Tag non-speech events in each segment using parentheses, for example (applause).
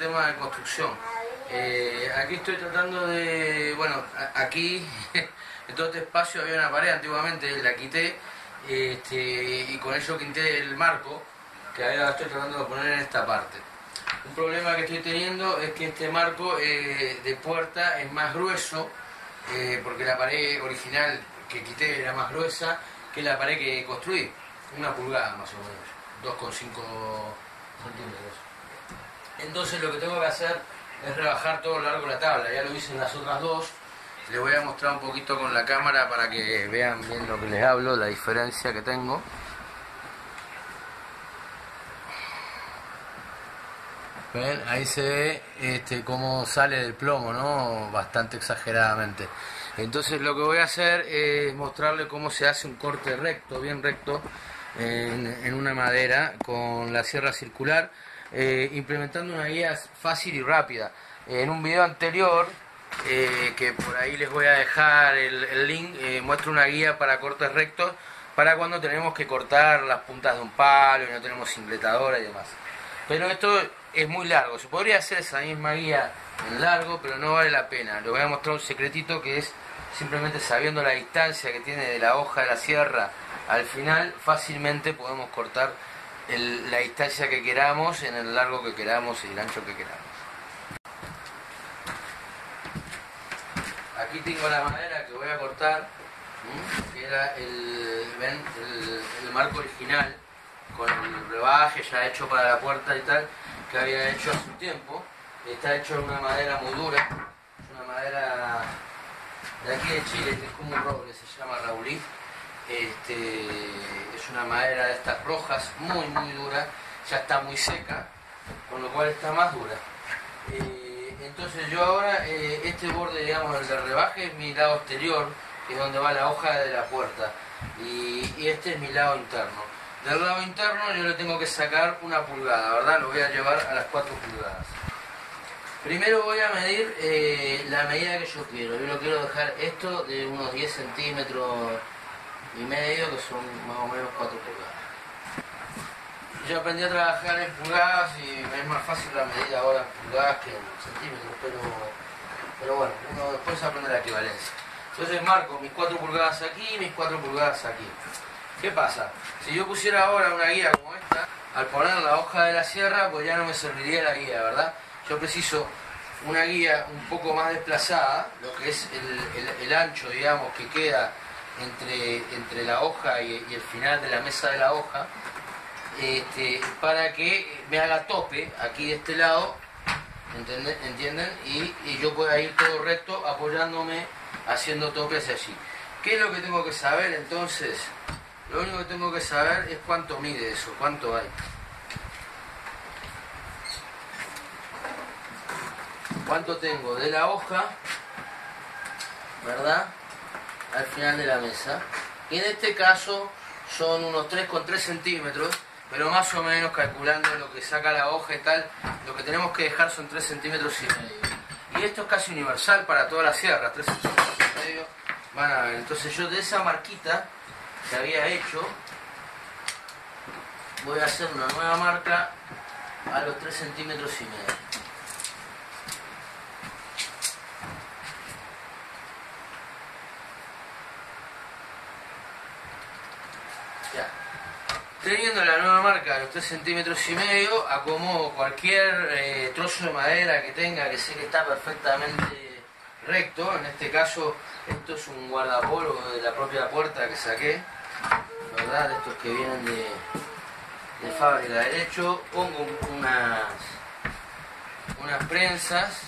tema de construcción. Eh, aquí estoy tratando de, bueno, aquí (laughs) en todo este espacio había una pared antiguamente, la quité este, y con ello quité el marco que ahora estoy tratando de poner en esta parte. Un problema que estoy teniendo es que este marco eh, de puerta es más grueso eh, porque la pared original que quité era más gruesa que la pared que construí, una pulgada más o menos, 2,5 centímetros. Entonces lo que tengo que hacer es rebajar todo lo largo de la tabla, ya lo hice en las otras dos, les voy a mostrar un poquito con la cámara para que vean bien lo que les hablo, la diferencia que tengo. ¿Ven? Ahí se ve este, cómo sale del plomo, ¿no? Bastante exageradamente. Entonces lo que voy a hacer es mostrarle cómo se hace un corte recto, bien recto, en, una madera con la sierra circular, eh, implementando una guía fácil y rápida. En un video anterior, eh, que por ahí les voy a dejar el, link, eh, muestro una guía para cortes rectos para cuando tenemos que cortar las puntas de un palo y no tenemos simpletadora y demás. Pero esto es muy largo. Se podría hacer esa misma guía en largo, pero no vale la pena. Le voy a mostrar un secretito que es simplemente sabiendo la distancia que tiene de la hoja de la sierra al final, fácilmente podemos cortar la distancia que queramos en el largo que queramos y el ancho que queramos. Aquí tengo la madera que voy a cortar, que era el, el marco original con el rebaje ya hecho para la puerta y tal, que había hecho hace un tiempo. Está hecho en una madera muy dura, una madera de aquí de Chile, que es como un roble, se llama raulí. Este, es una madera de estas rojas, muy muy dura, ya está muy seca, con lo cual está más dura. Eh, entonces yo ahora, eh, este borde, digamos, el de rebaje es mi lado exterior, que es donde va la hoja de la puerta, y, este es mi lado interno. Del lado interno yo le tengo que sacar una pulgada, ¿verdad? Lo voy a llevar a las 4 pulgadas. Primero voy a medir eh, la medida que yo quiero. Yo lo quiero dejar esto de unos 10 centímetros y medio, que son más o menos 4 pulgadas. Yo aprendí a trabajar en pulgadas y es más fácil la medida ahora en pulgadas que en centímetros, pero, pero bueno, uno después aprende la equivalencia. Entonces marco mis 4 pulgadas aquí y mis 4 pulgadas aquí. ¿Qué pasa? Si yo pusiera ahora una guía como esta, al poner la hoja de la sierra, pues ya no me serviría la guía, ¿verdad? Yo preciso una guía un poco más desplazada, lo que es el, ancho, digamos, que queda entre, entre la hoja y, el final de la mesa de la hoja, este, para que me haga tope aquí de este lado, ¿entienden? Y, y yo pueda ir todo recto apoyándome, haciendo tope hacia allí. ¿Qué es lo que tengo que saber entonces? Lo único que tengo que saber es cuánto mide eso, cuánto hay. ¿Cuánto tengo de la hoja, verdad? Al final de la mesa. Y en este caso son unos 3,3 centímetros, pero más o menos calculando lo que saca la hoja y tal, lo que tenemos que dejar son 3 centímetros y medio. Y esto es casi universal para toda la sierra, 3 centímetros y medio. Van a ver, entonces yo de esa marquita que había hecho, voy a hacer una nueva marca a los 3 centímetros y medio. Ya. Teniendo la nueva marca a los 3 centímetros y medio, acomodo cualquier eh, trozo de madera que tenga que sé que está perfectamente recto. En este caso, esto es un guardapolvo de la propia puerta que saqué. ¿verdad? Estos que vienen de, de fábrica derecho, pongo unas, unas prensas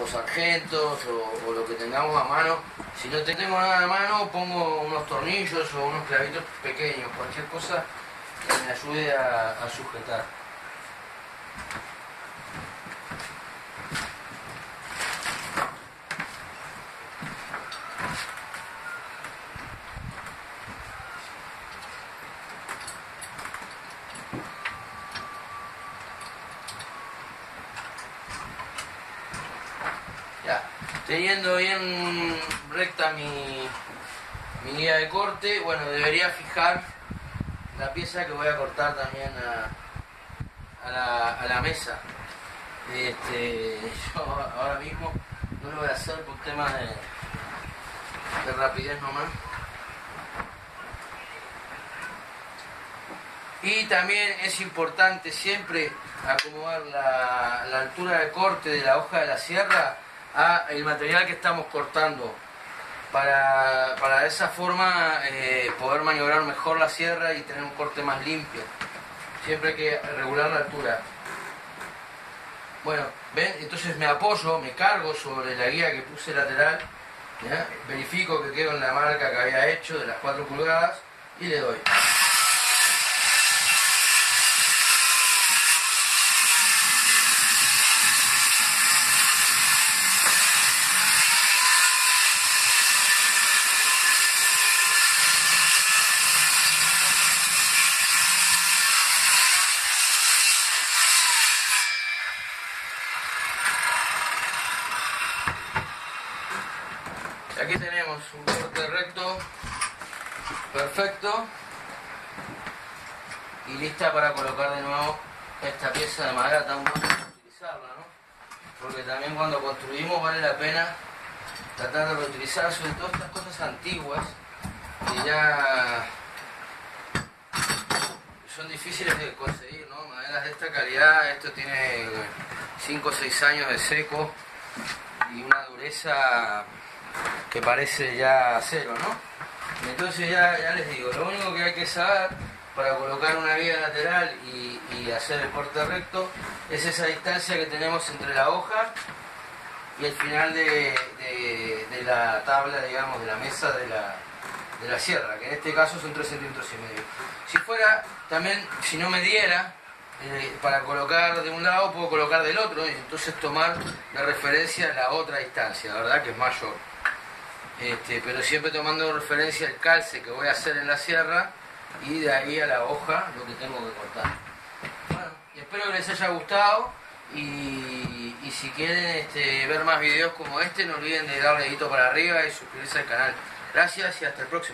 o sargentos o, lo que tengamos a mano. Si no tenemos nada a mano, pongo unos tornillos o unos clavitos pequeños, cualquier cosa que me ayude a sujetar. Teniendo bien recta mi, mi guía de corte, bueno, debería fijar la pieza que voy a cortar también a, la, a la, mesa. Este, (laughs) yo ahora mismo no lo voy a hacer por tema de, de rapidez nomás. Y también es importante siempre acomodar la, la, altura de corte de la hoja de la sierra a el material que estamos cortando para, para esa forma eh, poder maniobrar mejor la sierra y tener un corte más limpio. Siempre hay que regular la altura. Bueno, ven, entonces me apoyo, me cargo sobre la guía que puse lateral, verifico que quedo en la marca que había hecho de las 4 pulgadas y le doy. Aquí tenemos un corte recto, perfecto, y lista para colocar de nuevo esta pieza de madera tan buena utilizarla, ¿no? Porque también cuando construimos vale la pena tratar de reutilizar sobre todo estas cosas antiguas que ya son difíciles de conseguir, ¿no? Maderas de esta calidad, esto tiene 5 o 6 años de seco y una dureza que parece ya cero, ¿no? Entonces ya, ya les digo, lo único que hay que saber para colocar una vía lateral y, hacer el corte recto es esa distancia que tenemos entre la hoja y el final de, la tabla, digamos, de la mesa de la, de la sierra, que en este caso son 3 centímetros y medio. Si fuera, también, si no me diera, eh, para colocar de un lado puedo colocar del otro y entonces tomar de referencia la otra distancia, ¿verdad? Que es mayor. Este, pero siempre tomando referencia el calce que voy a hacer en la sierra y de ahí a la hoja lo que tengo que cortar. Bueno, espero que les haya gustado y, si quieren este, ver más videos como este no olviden de darle dedito para arriba y suscribirse al canal. Gracias y hasta el próximo.